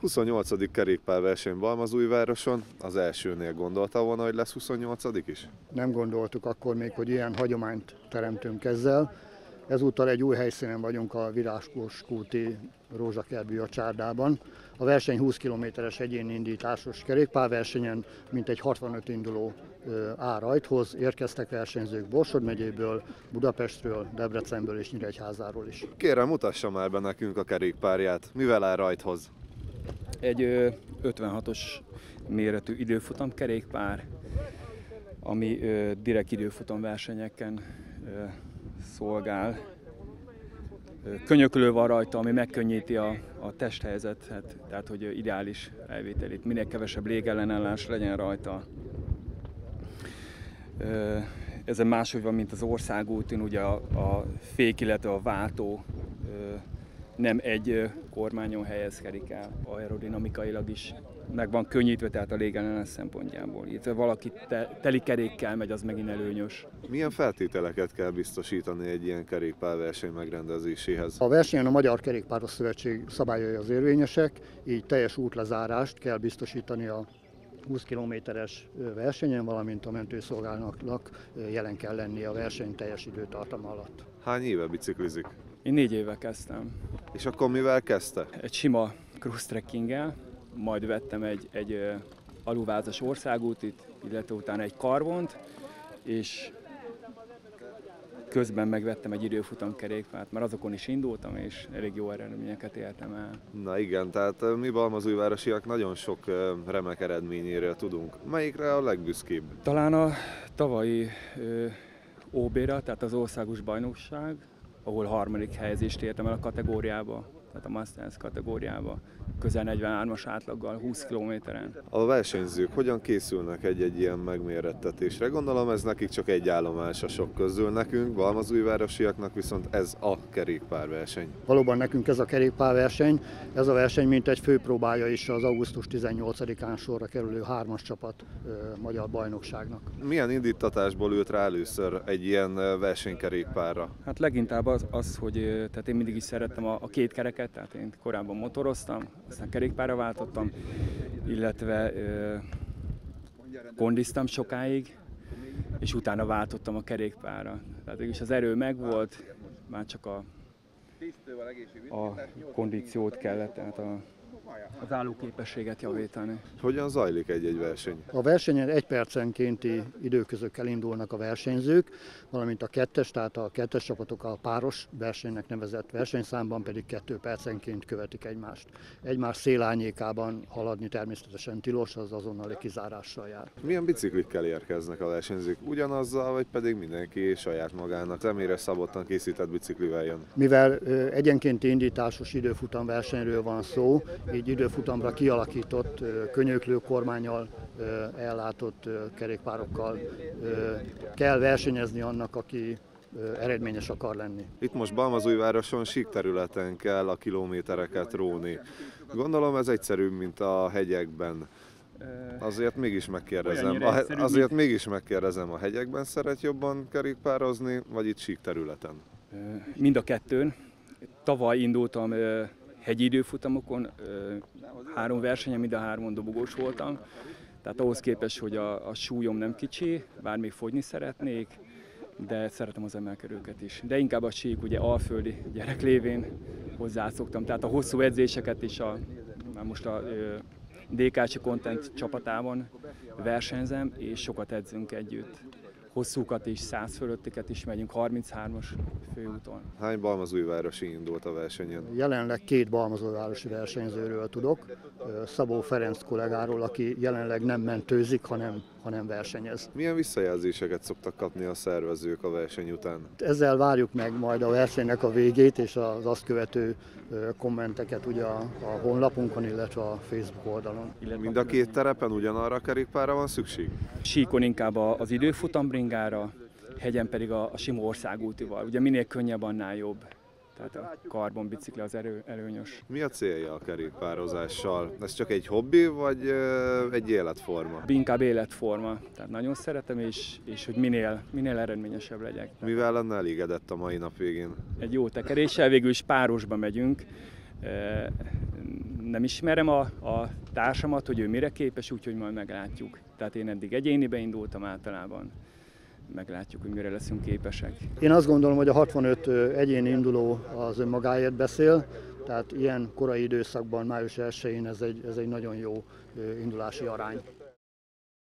28. kerékpárverseny Balmazújvároson, az elsőnél gondolta volna, hogy lesz 28 is? Nem gondoltuk akkor még, hogy ilyen hagyományt teremtünk ezzel. Ezúttal egy új helyszínen vagyunk a Viráskós Kúti Rózsakertbű a Csárdában. A verseny 20 kilométeres egyéni indításos kerékpárversenyen mintegy 65 induló áll rajthoz. Érkeztek versenyzők Borsod megyéből, Budapestről, Debrecenből és Nyíregyházáról is. Kérem, mutassa már be nekünk a kerékpárját. Mivel áll rajthoz? Egy 56-os méretű időfutam kerékpár, ami direkt időfutam versenyeken szolgál. Könyökülő van rajta, ami megkönnyíti a, a testhelyzetet, tehát hogy ideális elvételét, minél kevesebb légellenállás legyen rajta. Ez máshogy van, mint az országútin, ugye a, a fék, illetve a váltó nem egy kormányon helyezkedik el aerodinamikailag is meg van könnyítve, tehát a légellenes szempontjából. Itt valaki te, teli kerékkel megy, az megint előnyös. Milyen feltételeket kell biztosítani egy ilyen kerékpárverseny megrendezéséhez? A versenyen a Magyar Kerékpáros Szövetség szabályai az érvényesek, így teljes útlezárást kell biztosítani a 20 kilométeres versenyen, valamint a mentőszolgálatnak jelen kell lenni a verseny teljes időtartam alatt. Hány éve biciklizik? Én négy éve kezdtem. És akkor mivel kezdte? Egy sima cross trekkinggel, majd vettem egy, egy alulvázas országútit, illetve utána egy karvont, és közben megvettem egy időfutam kerékpárt, mert azokon is indultam, és elég jó eredményeket értem el. Na igen, tehát mi balmazújvárosiak nagyon sok remek eredményéről tudunk. Melyikre a legbüszkébb? Talán a tavalyi OB-ra, tehát az országos bajnokság, ahol harmadik helyezést értem el a kategóriába, tehát a Masters kategóriába, közel 43-as átlaggal 20 kilométeren. A versenyzők hogyan készülnek egy-egy ilyen megmérettetésre? Gondolom ez nekik csak egy állomás a sok közül, nekünk, Balmazújvárosiaknak viszont ez a kerékpárverseny. Valóban nekünk ez a kerékpárverseny, ez a verseny mint egy főpróbája is az augusztus 18-án sorra kerülő hármas csapat ö, magyar bajnokságnak. Milyen indítatásból ült rá először egy ilyen versenykerékpárra? Hát leginkább az, az hogy tehát én mindig is szerettem a, a két kereket, tehát én korábban motoroztam, aztán kerékpára váltottam, illetve ö, kondiztam sokáig, és utána váltottam a kerékpára. Tehát is az erő megvolt, már csak a, a kondíciót kellett, tehát a az állóképességet javítani. Hogyan zajlik egy-egy verseny? A versenyen egy percenkénti időközökkel indulnak a versenyzők, valamint a kettes, tehát a kettes csapatok a páros versenynek nevezett versenyszámban pedig kettő percenként követik egymást. Egymás szélányékában haladni természetesen tilos, az azonnali kizárással jár. Milyen biciklikkel érkeznek a versenyzők? Ugyanazzal, vagy pedig mindenki saját magának személyre szabottan készített biciklivel jön? Mivel egyenkénti indításos időfutam versenyről van szó, így időfutamra kialakított, könyöklő kormányal ellátott kerékpárokkal kell versenyezni annak, aki eredményes akar lenni. Itt most Balmazújvároson sík területen kell a kilométereket róni. Gondolom ez egyszerűbb, mint a hegyekben. Azért mégis megkérdezem, a, azért mégis megkérdezem, a hegyekben szeret jobban kerékpározni, vagy itt sík területen? Mind a kettőn. Tavaly indultam hegyi időfutamokon, három versenyen, mind a háromon dobogós voltam, tehát ahhoz képest, hogy a, a súlyom nem kicsi, bár még fogyni szeretnék, de szeretem az emelkedőket is. De inkább a sík, ugye alföldi gyerek lévén hozzászoktam, tehát a hosszú edzéseket is, a, már most a DKC Content csapatában versenyzem, és sokat edzünk együtt hosszúkat is, 100 fölöttiket is megyünk, 33-as főúton. Hány balmazújvárosi indult a versenyen? Jelenleg két balmazújvárosi versenyzőről tudok, Szabó Ferenc kollégáról, aki jelenleg nem mentőzik, hanem, hanem versenyez. Milyen visszajelzéseket szoktak kapni a szervezők a verseny után? Ezzel várjuk meg majd a versenynek a végét és az azt követő kommenteket ugye a, a honlapunkon, illetve a Facebook oldalon. Mind a két terepen ugyanarra a kerékpára van szükség? Síkon inkább az időfutambringára, hegyen pedig a, a sima országútival. Ugye minél könnyebb, annál jobb. Tehát a karbonbicikli az erő, előnyös. Mi a célja a kerékpározással? Ez csak egy hobbi, vagy egy életforma? Inkább életforma. Tehát nagyon szeretem, és, és hogy minél, minél eredményesebb legyek. Mivel lenne elégedett a mai nap végén? Egy jó tekeréssel, végül is párosba megyünk nem ismerem a, a társamat, hogy ő mire képes, úgyhogy majd meglátjuk. Tehát én eddig egyénibe indultam általában meglátjuk, hogy mire leszünk képesek. Én azt gondolom, hogy a 65 egyéni induló az önmagáért beszél, tehát ilyen korai időszakban, május 1-én ez egy, ez egy nagyon jó indulási arány.